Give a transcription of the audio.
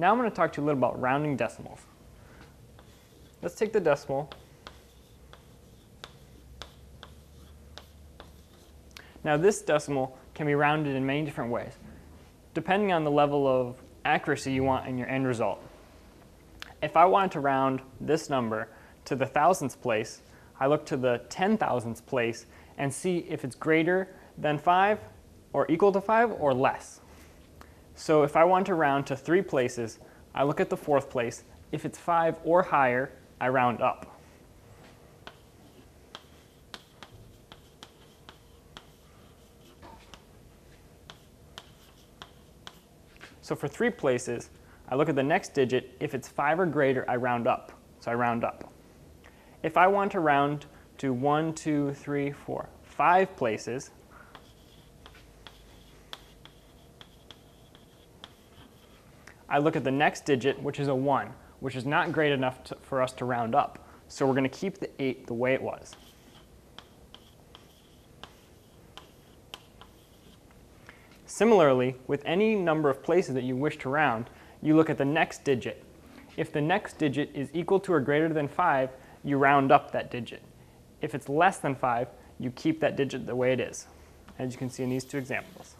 Now I'm going to talk to you a little about rounding decimals. Let's take the decimal. Now this decimal can be rounded in many different ways, depending on the level of accuracy you want in your end result. If I wanted to round this number to the thousandths place, I look to the ten thousandths place and see if it's greater than 5 or equal to 5 or less. So if I want to round to three places, I look at the fourth place. If it's 5 or higher, I round up. So for three places, I look at the next digit. If it's 5 or greater, I round up. So I round up. If I want to round to one, two, three, four, five places, I look at the next digit, which is a 1, which is not great enough to, for us to round up. So we're going to keep the 8 the way it was. Similarly, with any number of places that you wish to round, you look at the next digit. If the next digit is equal to or greater than 5, you round up that digit. If it's less than 5, you keep that digit the way it is, as you can see in these two examples.